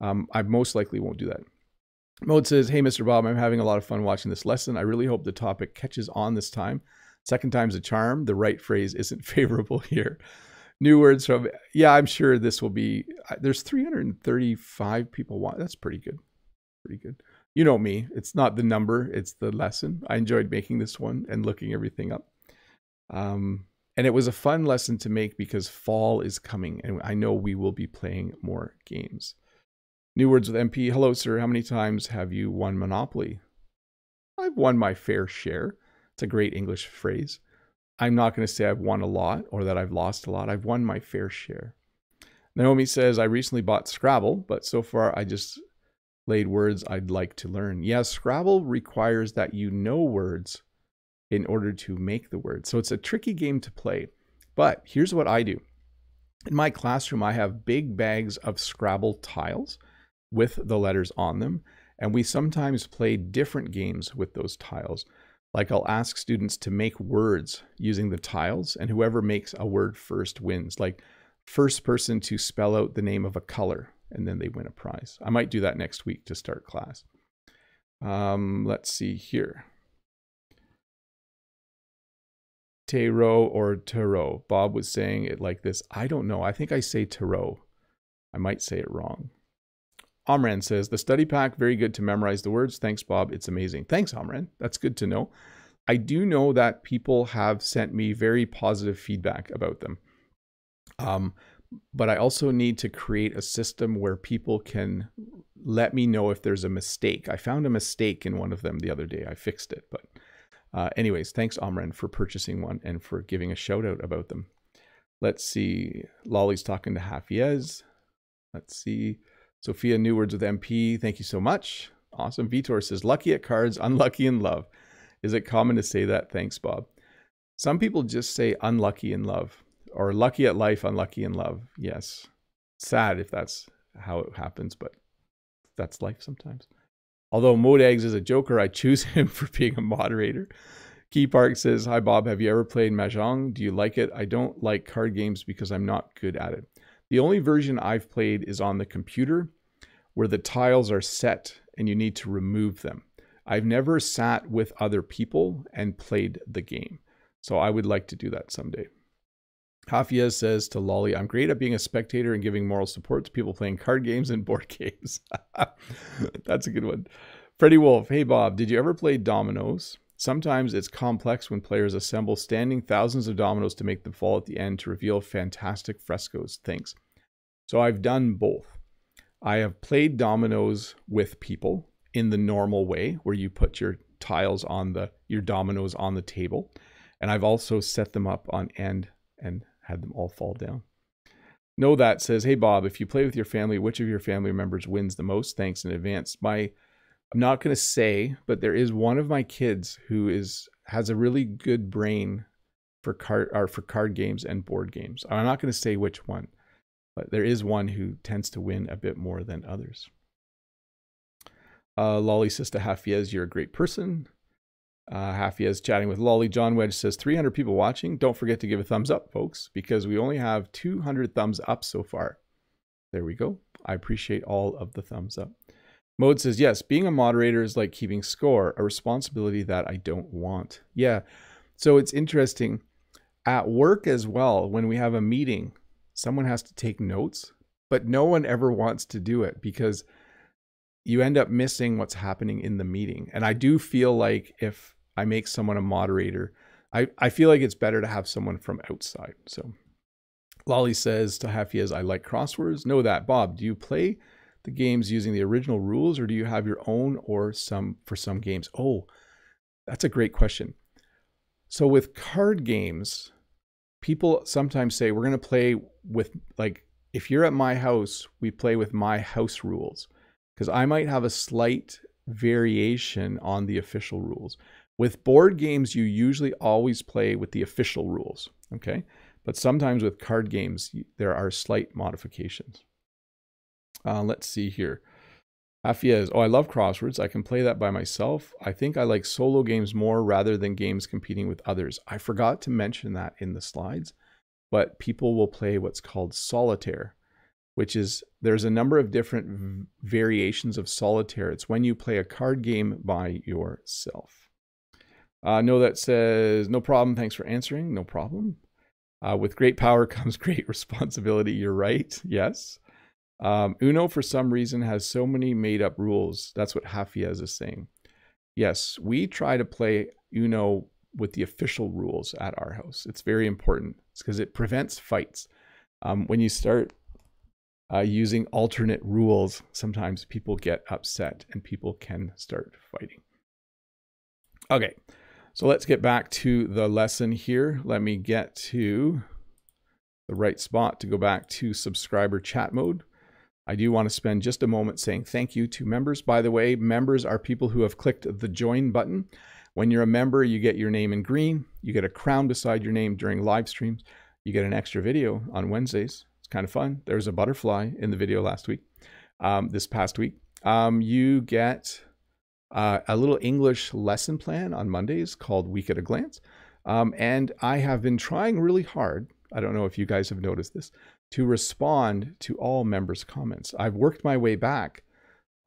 um, I most likely won't do that. Mode says, Hey, Mr. Bob, I'm having a lot of fun watching this lesson. I really hope the topic catches on this time. Second time's a charm. The right phrase isn't favorable here. New words from, yeah, I'm sure this will be, there's 335 people want. That's pretty good. Pretty good you know me. It's not the number, it's the lesson. I enjoyed making this one and looking everything up. Um, and it was a fun lesson to make because fall is coming and I know we will be playing more games. New words with MP. Hello, sir. How many times have you won Monopoly? I've won my fair share. It's a great English phrase. I'm not going to say I've won a lot or that I've lost a lot. I've won my fair share. Naomi says, I recently bought Scrabble, but so far I just laid words I'd like to learn. Yes, Scrabble requires that you know words in order to make the words. So it's a tricky game to play. But here's what I do. In my classroom, I have big bags of Scrabble tiles with the letters on them. And we sometimes play different games with those tiles. Like I'll ask students to make words using the tiles, and whoever makes a word first wins. Like first person to spell out the name of a color and then they win a prize. I might do that next week to start class. Um, let's see here. Tarot or Tarot. Bob was saying it like this. I don't know. I think I say Tarot. I might say it wrong. Omran says, the study pack, very good to memorize the words. Thanks, Bob. It's amazing. Thanks, Omran. That's good to know. I do know that people have sent me very positive feedback about them. Um, but I also need to create a system where people can let me know if there's a mistake. I found a mistake in one of them the other day. I fixed it. But, uh, anyways, thanks, Omran, for purchasing one and for giving a shout out about them. Let's see. Lolly's talking to Hafiez. Let's see. Sophia New Words with MP. Thank you so much. Awesome. Vitor says, lucky at cards, unlucky in love. Is it common to say that? Thanks, Bob. Some people just say unlucky in love or lucky at life, unlucky in love. Yes. Sad if that's how it happens, but that's life sometimes. Although Mode Eggs is a joker, I choose him for being a moderator. Key Park says, Hi Bob, have you ever played Mahjong? Do you like it? I don't like card games because I'm not good at it. The only version I've played is on the computer where the tiles are set and you need to remove them. I've never sat with other people and played the game. So I would like to do that someday. Hafiez says to Lolly, I'm great at being a spectator and giving moral support to people playing card games and board games. That's a good one. Freddie Wolf, hey Bob, did you ever play dominoes? Sometimes it's complex when players assemble standing thousands of dominoes to make them fall at the end to reveal fantastic frescoes. Thanks. So I've done both. I have played dominoes with people in the normal way where you put your tiles on the your dominoes on the table. And I've also set them up on end and had them all fall down. Know that says, Hey Bob, if you play with your family, which of your family members wins the most? Thanks in advance. My I'm not gonna say, but there is one of my kids who is has a really good brain for card or for card games and board games. I'm not gonna say which one, but there is one who tends to win a bit more than others. Uh, Lolly says to Hafiez, you're a great person. Uh, Hafiez chatting with Lolly. John Wedge says 300 people watching. Don't forget to give a thumbs up, folks, because we only have 200 thumbs up so far. There we go. I appreciate all of the thumbs up. Mode says, yes, being a moderator is like keeping score, a responsibility that I don't want. Yeah. So it's interesting. At work as well, when we have a meeting, someone has to take notes, but no one ever wants to do it because you end up missing what's happening in the meeting. And I do feel like if I make someone a moderator, I, I feel like it's better to have someone from outside. So Lolly says to Hafiez, I like crosswords. Know that. Bob, do you play the games using the original rules or do you have your own or some for some games? Oh, that's a great question. So with card games, people sometimes say we're going to play with like if you're at my house, we play with my house rules because I might have a slight variation on the official rules. With board games, you usually always play with the official rules, okay? But sometimes with card games, there are slight modifications. Uh, let's see here. Afia is, oh, I love crosswords. I can play that by myself. I think I like solo games more rather than games competing with others. I forgot to mention that in the slides, but people will play what's called solitaire, which is there's a number of different variations of solitaire. It's when you play a card game by yourself. Uh, no, that says, no problem. Thanks for answering. No problem. Uh, with great power comes great responsibility. You're right. Yes. Um, Uno, for some reason, has so many made up rules. That's what Hafiez is saying. Yes, we try to play Uno with the official rules at our house. It's very important because it prevents fights. Um, when you start uh, using alternate rules, sometimes people get upset and people can start fighting. Okay, so let's get back to the lesson here. Let me get to the right spot to go back to subscriber chat mode. I do want to spend just a moment saying thank you to members. By the way, members are people who have clicked the join button. When you're a member, you get your name in green. You get a crown beside your name during live streams. You get an extra video on Wednesdays. It's kind of fun. There was a butterfly in the video last week, um, this past week. Um, you get uh, a little English lesson plan on Mondays called Week at a Glance. Um, and I have been trying really hard. I don't know if you guys have noticed this to respond to all members' comments. I've worked my way back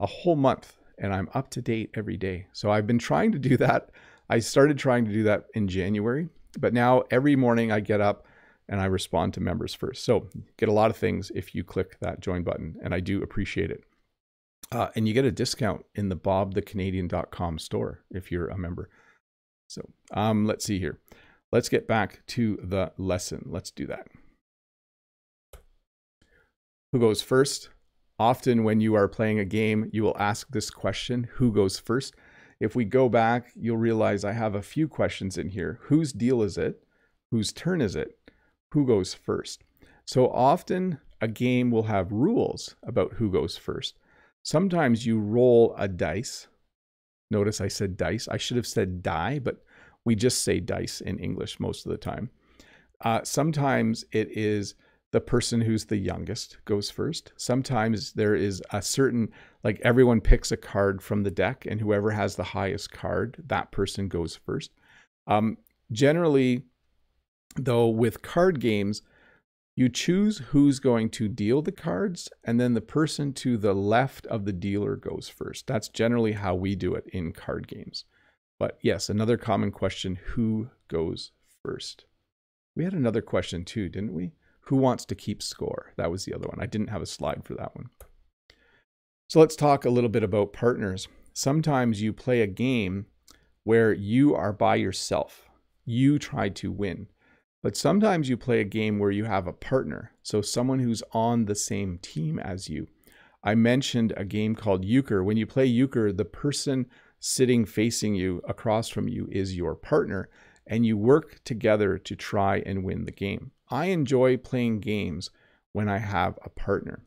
a whole month and I'm up to date every day. So I've been trying to do that. I started trying to do that in January, but now every morning I get up and I respond to members first. So get a lot of things if you click that join button, and I do appreciate it. Uh, and you get a discount in the bobthecanadian.com store if you're a member. So um, let's see here. Let's get back to the lesson. Let's do that. Who goes first? Often, when you are playing a game, you will ask this question Who goes first? If we go back, you'll realize I have a few questions in here. Whose deal is it? Whose turn is it? Who goes first? So often, a game will have rules about who goes first. Sometimes you roll a dice. Notice I said dice. I should have said die, but we just say dice in English most of the time. Uh, sometimes it is the person who's the youngest goes first. Sometimes there is a certain, like everyone picks a card from the deck, and whoever has the highest card, that person goes first. Um, generally, though, with card games, you choose who's going to deal the cards, and then the person to the left of the dealer goes first. That's generally how we do it in card games. But yes, another common question who goes first? We had another question too, didn't we? Who wants to keep score? That was the other one. I didn't have a slide for that one. So let's talk a little bit about partners. Sometimes you play a game where you are by yourself. You try to win. But sometimes you play a game where you have a partner, so someone who's on the same team as you. I mentioned a game called Euchre. When you play Euchre, the person sitting facing you across from you is your partner, and you work together to try and win the game. I enjoy playing games when I have a partner.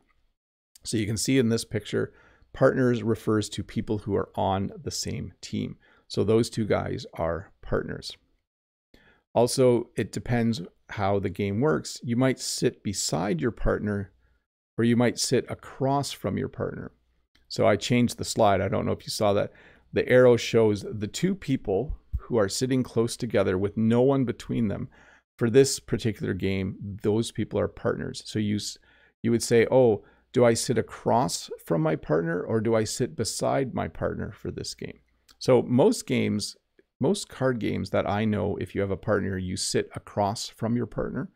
So you can see in this picture, partners refers to people who are on the same team. So those two guys are partners. Also, it depends how the game works. You might sit beside your partner or you might sit across from your partner. So I changed the slide. I don't know if you saw that. The arrow shows the two people who are sitting close together with no one between them for this particular game, those people are partners. So you you would say, "Oh, do I sit across from my partner or do I sit beside my partner for this game?" So most games, most card games that I know, if you have a partner, you sit across from your partner.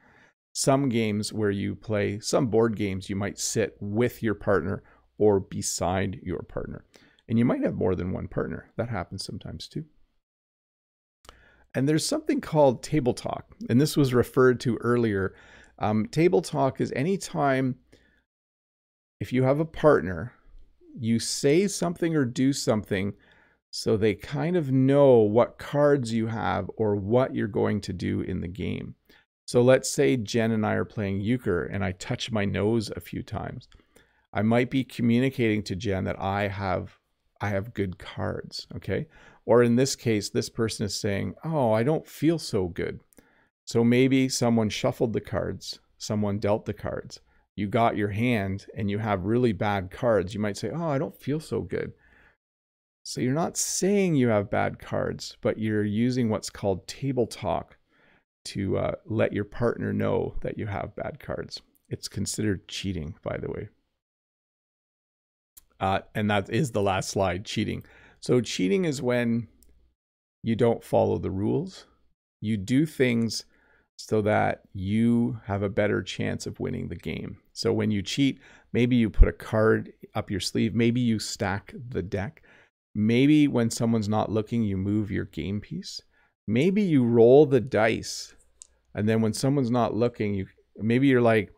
Some games where you play, some board games, you might sit with your partner or beside your partner. And you might have more than one partner. That happens sometimes too. And there's something called table talk, and this was referred to earlier. Um, table talk is anytime if you have a partner, you say something or do something so they kind of know what cards you have or what you're going to do in the game. So let's say Jen and I are playing euchre and I touch my nose a few times. I might be communicating to Jen that I have I have good cards, okay? Or in this case, this person is saying, Oh, I don't feel so good. So maybe someone shuffled the cards, someone dealt the cards. you got your hand and you have really bad cards, you might say, Oh, I don't feel so good. So you're not saying you have bad cards, but you're using what's called table talk to uh, let your partner know that you have bad cards. It's considered cheating, by the way. Uh, and that is the last slide cheating. So, cheating is when you don't follow the rules, you do things so that you have a better chance of winning the game. So, when you cheat, maybe you put a card up your sleeve, maybe you stack the deck. Maybe when someone's not looking, you move your game piece. Maybe you roll the dice, and then when someone's not looking, you maybe you're like,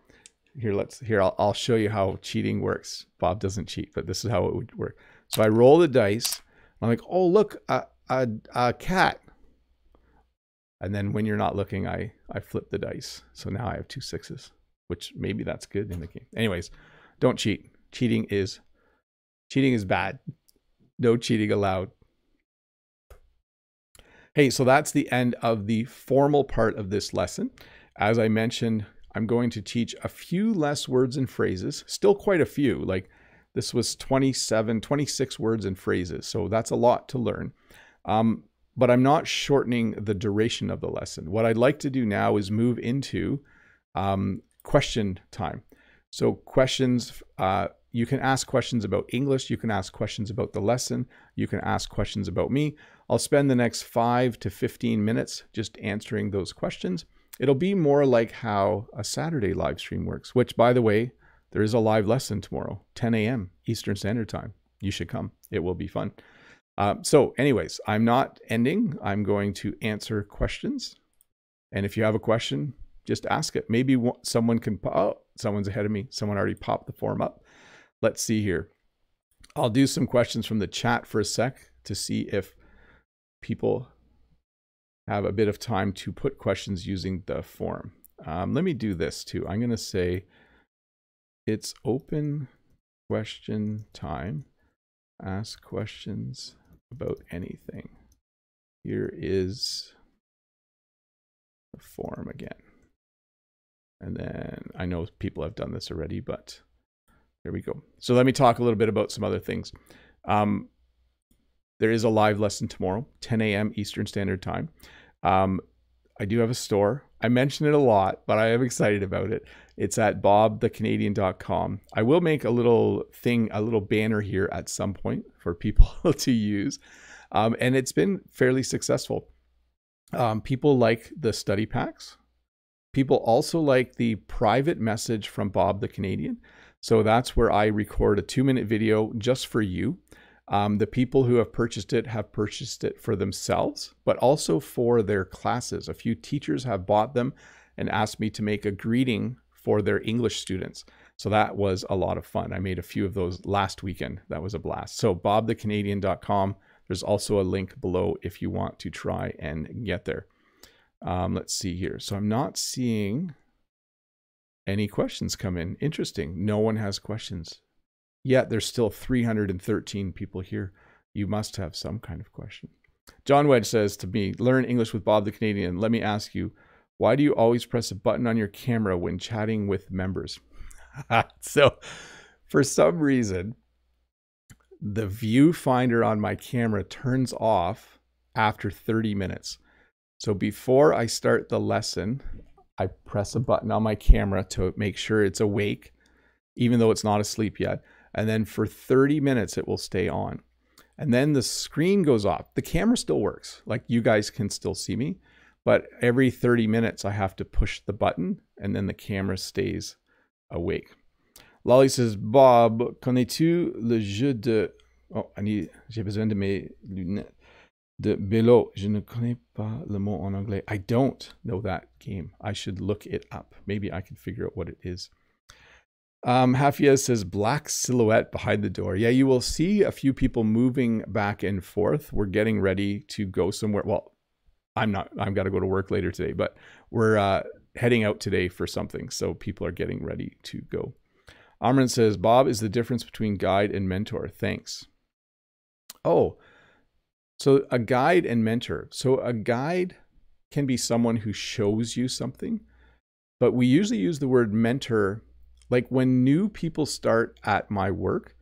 here, let's here. I'll, I'll show you how cheating works. Bob doesn't cheat, but this is how it would work. So I roll the dice. I'm like, oh look, a, a, a cat. And then when you're not looking, I I flip the dice. So now I have two sixes, which maybe that's good in the game. Anyways, don't cheat. Cheating is cheating is bad. No cheating allowed. Hey, so that's the end of the formal part of this lesson. As I mentioned, I'm going to teach a few less words and phrases, still quite a few. Like this was 27, 26 words and phrases. So that's a lot to learn. Um, but I'm not shortening the duration of the lesson. What I'd like to do now is move into um, question time. So questions, uh, you can ask questions about English, you can ask questions about the lesson, you can ask questions about me. I'll spend the next five to 15 minutes just answering those questions. It'll be more like how a Saturday live stream works, which by the way, there is a live lesson tomorrow, 10 a.m. Eastern Standard Time. You should come. It will be fun. Uh, so anyways, I'm not ending. I'm going to answer questions. And if you have a question, just ask it. Maybe someone can, oh, someone's ahead of me. Someone already popped the form up. Let's see here. I'll do some questions from the chat for a sec to see if people have a bit of time to put questions using the form. Um, let me do this too. I'm going to say it's open question time. Ask questions about anything. Here is the form again. And then I know people have done this already, but there we go. So let me talk a little bit about some other things. Um, there is a live lesson tomorrow, 10 a.m. Eastern Standard Time. Um, I do have a store. I mention it a lot, but I am excited about it. It's at bobthecanadian.com. I will make a little thing, a little banner here at some point for people to use. Um, and it's been fairly successful. Um, people like the study packs. People also like the private message from Bob the Canadian. So that's where I record a two minute video just for you. Um, the people who have purchased it have purchased it for themselves, but also for their classes. A few teachers have bought them and asked me to make a greeting for their English students. So that was a lot of fun. I made a few of those last weekend. That was a blast. So bobthecanadian.com. There's also a link below if you want to try and get there. Um, let's see here. So I'm not seeing any questions come in. Interesting. No one has questions. Yet there's still 313 people here. You must have some kind of question. John Wedge says to me, Learn English with Bob the Canadian. Let me ask you, why do you always press a button on your camera when chatting with members? so, for some reason, the viewfinder on my camera turns off after 30 minutes. So, before I start the lesson, I press a button on my camera to make sure it's awake, even though it's not asleep yet. And then for 30 minutes, it will stay on. And then the screen goes off. The camera still works. Like you guys can still see me. But every 30 minutes, I have to push the button and then the camera stays awake. Lolly says, Bob, connais-tu le jeu de. Oh, I need... j'ai besoin de mes lunettes. De Belote. Je ne connais pas le mot en anglais. I don't know that game. I should look it up. Maybe I can figure out what it is. Um, Hafia says black silhouette behind the door. Yeah, you will see a few people moving back and forth. We're getting ready to go somewhere. Well, I'm not. I've got to go to work later today, but we're uh, heading out today for something. So people are getting ready to go. Amran says, Bob is the difference between guide and mentor. Thanks. Oh, so a guide and mentor. So a guide can be someone who shows you something, but we usually use the word mentor Like when new people start at my work,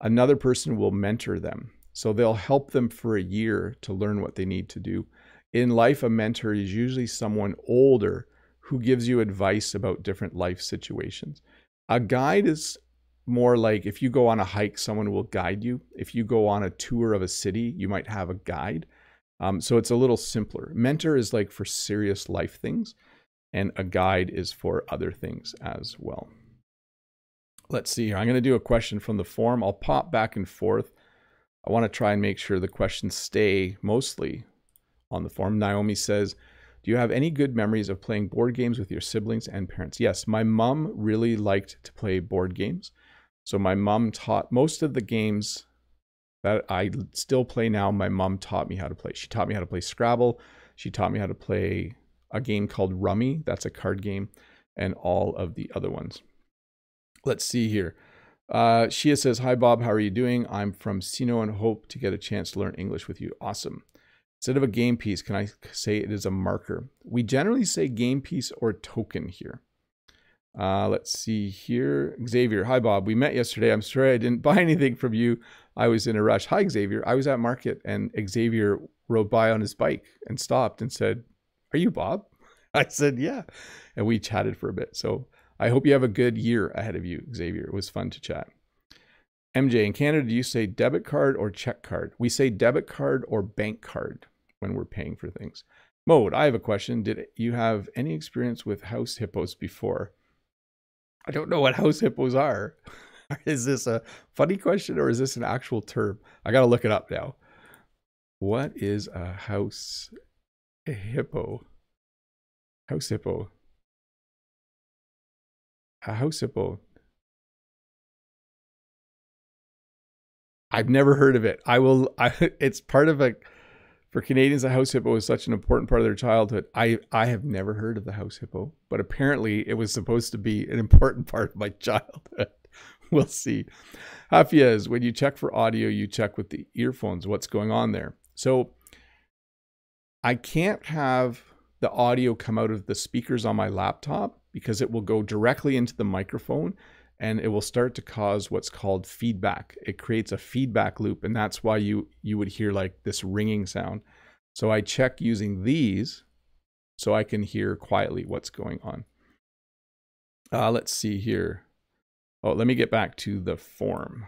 another person will mentor them. So they'll help them for a year to learn what they need to do. In life, a mentor is usually someone older who gives you advice about different life situations. A guide is more like if you go on a hike, someone will guide you. If you go on a tour of a city, you might have a guide. Um, so it's a little simpler. Mentor is like for serious life things, and a guide is for other things as well. Let's see here. I'm going to do a question from the form. I'll pop back and forth. I want to try and make sure the questions stay mostly on the form. Naomi says, do you have any good memories of playing board games with your siblings and parents? Yes, my mom really liked to play board games. So my mom taught most of the games that I still play now. My mom taught me how to play. She taught me how to play Scrabble. She taught me how to play a game called Rummy. That's a card game, and all of the other ones. Let's see here. Uh, Shia says, Hi, Bob. How are you doing? I'm from Sino and hope to get a chance to learn English with you. Awesome. Instead of a game piece, can I say it is a marker? We generally say game piece or token here. Uh, let's see here. Xavier, hi Bob. We met yesterday. I'm sorry I didn't buy anything from you. I was in a rush. Hi Xavier. I was at market and Xavier rode by on his bike and stopped and said, Are you Bob? I said, Yeah. And we chatted for a bit. So I hope you have a good year ahead of you, Xavier. It was fun to chat. MJ, in Canada, do you say debit card or check card? We say debit card or bank card when we're paying for things. Mode, I have a question. Did you have any experience with house hippos before? I don't know what house hippos are. is this a funny question or is this an actual term? I got to look it up now. What is a house hippo? House hippo. A house hippo. I've never heard of it. I will. I, it's part of a for Canadians, the house hippo is such an important part of their childhood. I, I have never heard of the house hippo, but apparently it was supposed to be an important part of my childhood. we'll see. Hafiz, when you check for audio, you check with the earphones what's going on there. So I can't have the audio come out of the speakers on my laptop because it will go directly into the microphone and it will start to cause what's called feedback. It creates a feedback loop, and that's why you you would hear like this ringing sound. So I check using these so I can hear quietly what's going on. Uh, let's see here. Oh, let me get back to the form.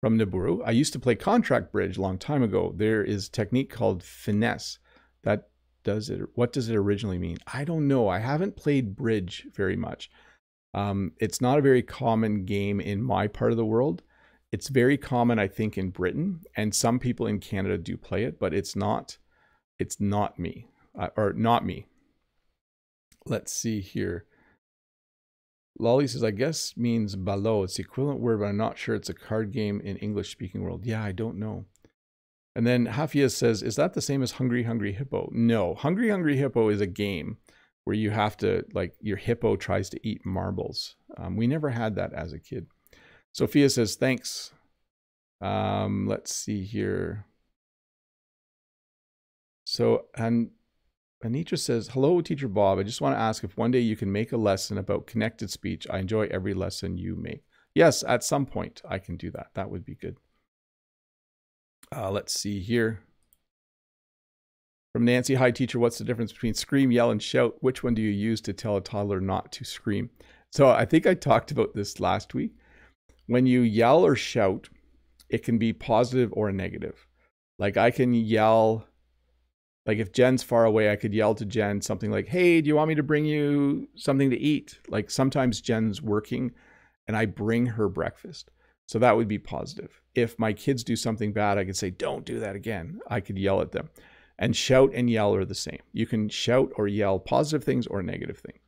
From Naburu, I used to play contract bridge a long time ago. There is technique called finesse that does it what does it originally mean? I don't know. I haven't played bridge very much. Um, it's not a very common game in my part of the world. It's very common i think in britain and some people in canada do play it but it's not it's not me uh, or not me. Let's see here. Lolly says i guess means ballot it's the equivalent word but i'm not sure it's a card game in english speaking world. Yeah i don't know and then Hafia says, is that the same as Hungry Hungry Hippo? No, Hungry Hungry Hippo is a game where you have to, like, your hippo tries to eat marbles. Um, we never had that as a kid. Sophia says, thanks. Um, let's see here. So, and Anitra says, hello, Teacher Bob. I just want to ask if one day you can make a lesson about connected speech. I enjoy every lesson you make. Yes, at some point I can do that. That would be good. Uh, let's see here. From Nancy, hi teacher, what's the difference between scream, yell, and shout? Which one do you use to tell a toddler not to scream? So I think I talked about this last week. When you yell or shout, it can be positive or negative. Like I can yell, like if Jen's far away, I could yell to Jen something like, hey, do you want me to bring you something to eat? Like sometimes Jen's working and I bring her breakfast. So that would be positive. If my kids do something bad, I could say, don't do that again. I could yell at them. And shout and yell are the same. You can shout or yell positive things or negative things.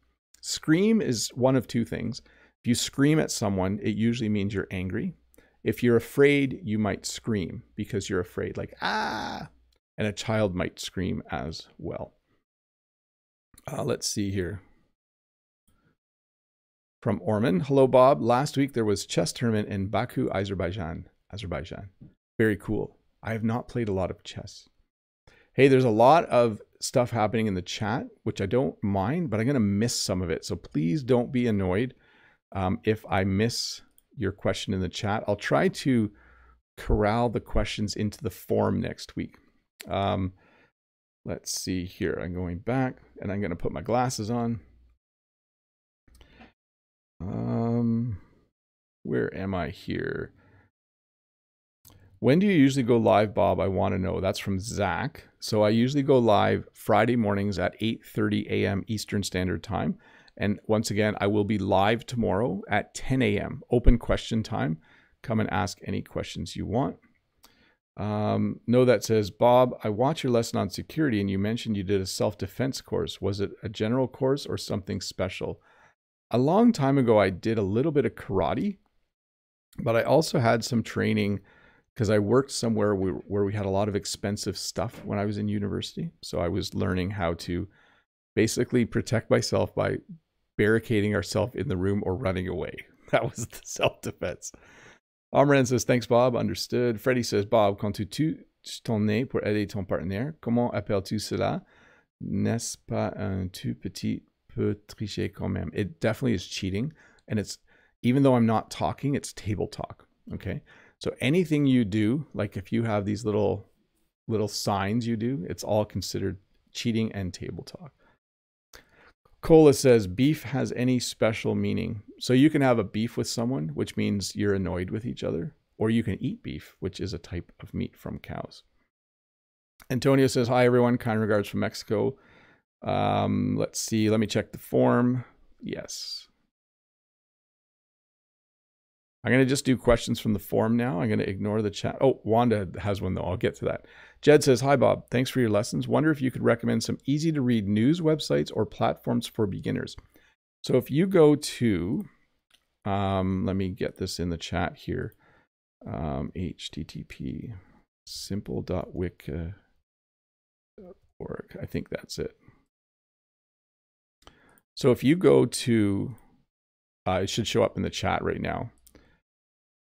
Scream is one of two things. If you scream at someone, it usually means you're angry. If you're afraid, you might scream because you're afraid, like, ah. And a child might scream as well. Uh, let's see here from Orman. Hello, Bob. Last week there was chess tournament in Baku, Azerbaijan. Azerbaijan. Very cool. I have not played a lot of chess. Hey, there's a lot of stuff happening in the chat, which I don't mind, but I'm going to miss some of it. So please don't be annoyed um, if I miss your question in the chat. I'll try to corral the questions into the form next week. Um, let's see here. I'm going back and I'm going to put my glasses on. Um, where am I here? When do you usually go live, Bob? I want to know. That's from Zach. So I usually go live Friday mornings at 8:30 a.m. Eastern Standard Time. And once again, I will be live tomorrow at 10 a.m. Open question time. Come and ask any questions you want. Um, no, that says, Bob, I watched your lesson on security and you mentioned you did a self defense course. Was it a general course or something special? A long time ago, I did a little bit of karate, but I also had some training because I worked somewhere where, we had a lot of expensive stuff when I was in university. So I was learning how to basically protect myself by barricading ourselves in the room or running away. That was the self defense. Amran says, thanks, Bob. Understood. Freddie says, Bob, quand tu tues ton nez pour aider ton partenaire, comment appelles-tu cela? N'est-ce pas un tout petit tricher quand même? It definitely is cheating. And it's, even though I'm not talking, it's table talk. Okay. So anything you do, like if you have these little, little signs you do, it's all considered cheating and table talk. Cola says beef has any special meaning. So you can have a beef with someone, which means you're annoyed with each other, or you can eat beef, which is a type of meat from cows. Antonio says, Hi, everyone. Kind regards from Mexico. Um, let's see. Let me check the form. Yes. I'm going to just do questions from the form now. I'm going to ignore the chat. Oh, Wanda has one, though. I'll get to that. Jed says, Hi, Bob. Thanks for your lessons. Wonder if you could recommend some easy to read news websites or platforms for beginners. So if you go to, um, let me get this in the chat here um, http simple.wik.org. I think that's it. So if you go to, uh, it should show up in the chat right now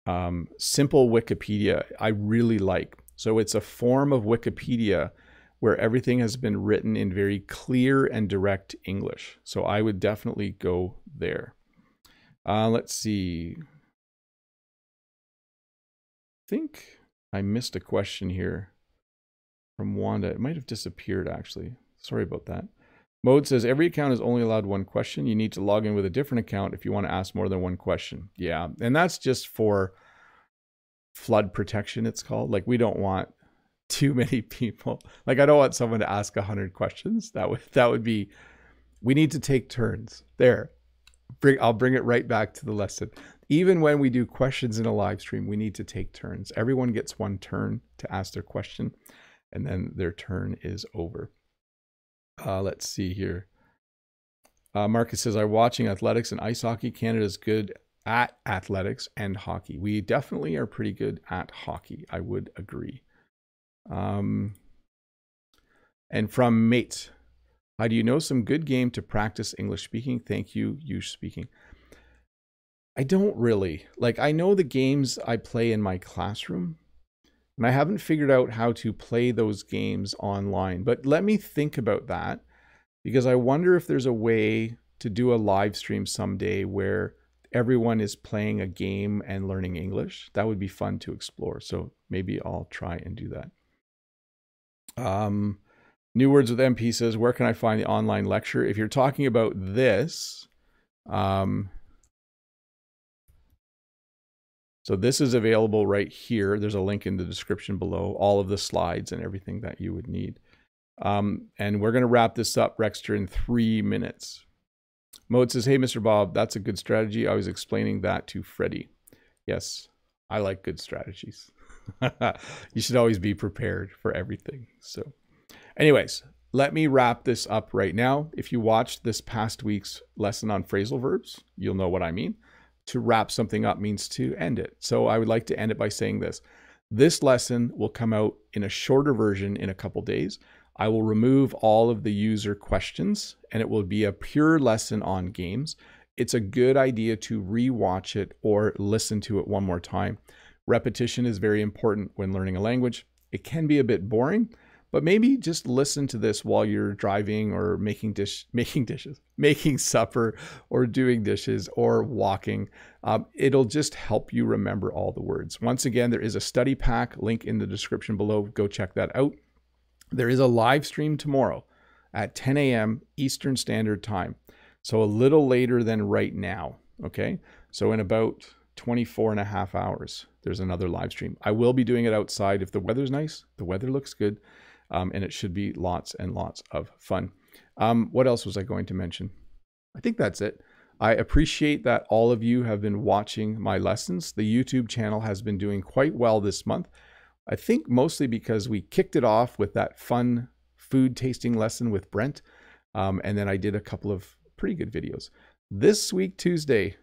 um, simple Wikipedia I really like. So it's a form of Wikipedia where everything has been written in very clear and direct English. So I would definitely go there. Uh, let's see. I think I missed a question here from Wanda. It might have disappeared actually. Sorry about that. Mode says every account is only allowed one question. You need to log in with a different account if you want to ask more than one question. Yeah, and that's just for flood protection, it's called. Like we don't want too many people. Like I don't want someone to ask a hundred questions. That would that would be we need to take turns. There. Bring I'll bring it right back to the lesson. Even when we do questions in a live stream, we need to take turns. Everyone gets one turn to ask their question, and then their turn is over. Uh, let's see here. Uh, Marcus says, I'm watching athletics and ice hockey. Canada's good at athletics and hockey. We definitely are pretty good at hockey. I would agree. Um, and from Mate, how do you know some good game to practice English speaking? Thank you, you speaking. I don't really. Like, I know the games I play in my classroom, and I haven't figured out how to play those games online. But let me think about that because I wonder if there's a way to do a live stream someday where everyone is playing a game and learning English. That would be fun to explore. So maybe I'll try and do that. Um, New Words with MP says, where can I find the online lecture? If you're talking about this, um, so this is available right here. There's a link in the description below, all of the slides and everything that you would need. Um, and we're going to wrap this up, Rexter, in three minutes. Mode says, Hey, Mr. Bob, that's a good strategy. I was explaining that to Freddie. Yes, I like good strategies. you should always be prepared for everything. So, anyways, let me wrap this up right now. If you watched this past week's lesson on phrasal verbs, you'll know what I mean. To wrap something up means to end it. So, I would like to end it by saying this. This lesson will come out in a shorter version in a couple days. I will remove all of the user questions and it will be a pure lesson on games. It's a good idea to rewatch it or listen to it one more time. Repetition is very important when learning a language. It can be a bit boring, but maybe just listen to this while you're driving or making dish making dishes making supper or doing dishes or walking. Um, it'll just help you remember all the words. Once again there is a study pack link in the description below. Go check that out. There is a live stream tomorrow at 10 a.m eastern standard time. So a little later than right now okay? So in about 24 and a half hours there's another live stream. I will be doing it outside. If the weather's nice the weather looks good um, and it should be lots and lots of fun. Um, what else was I going to mention? I think that's it. I appreciate that all of you have been watching my lessons. The YouTube channel has been doing quite well this month. I think mostly because we kicked it off with that fun food tasting lesson with Brent. Um, and then I did a couple of pretty good videos. This week, Tuesday,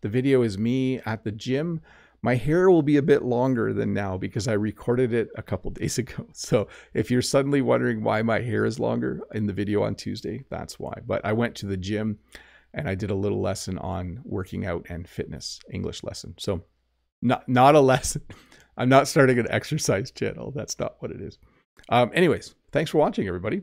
the video is me at the gym my hair will be a bit longer than now because I recorded it a couple days ago. So if you're suddenly wondering why my hair is longer in the video on Tuesday, that's why. But I went to the gym and I did a little lesson on working out and fitness, English lesson. So not not a lesson. I'm not starting an exercise channel. That's not what it is. Um, anyways, thanks for watching, everybody.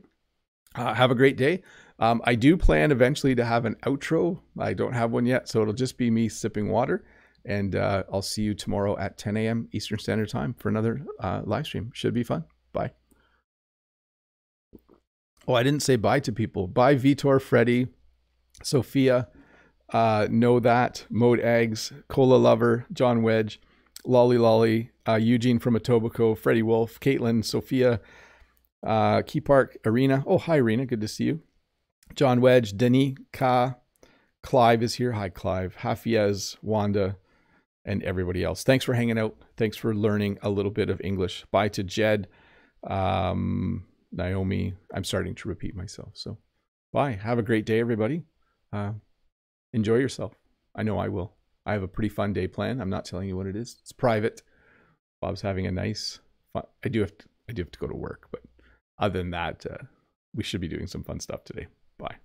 Uh, have a great day. Um, I do plan eventually to have an outro. I don't have one yet, so it'll just be me sipping water. And uh, I'll see you tomorrow at 10 a.m. Eastern Standard Time for another uh, live stream. Should be fun. Bye. Oh, I didn't say bye to people. Bye, Vitor, Freddy, Sophia, uh, Know That, Mode Eggs, Cola Lover, John Wedge, Lolly Lolly, uh, Eugene from Etobicoke, Freddie Wolf, Caitlin, Sophia, uh, Key Park, Arena. Oh, hi, Arena. Good to see you. John Wedge, Denis, Ka, Clive is here. Hi, Clive. Hafiez, Wanda, and everybody else. Thanks for hanging out. Thanks for learning a little bit of English. Bye to Jed, um, Naomi. I'm starting to repeat myself. So bye. Have a great day, everybody. Uh, enjoy yourself. I know I will. I have a pretty fun day planned. I'm not telling you what it is. It's private. Bob's having a nice. Fun, I do have to. I do have to go to work, but other than that, uh, we should be doing some fun stuff today. Bye.